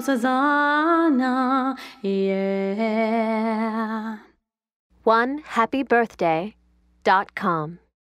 Susanna, yeah. One happy birthday dot com.